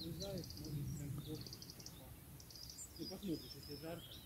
залезает, может прям плохо. Ну посмотришь, если жарко.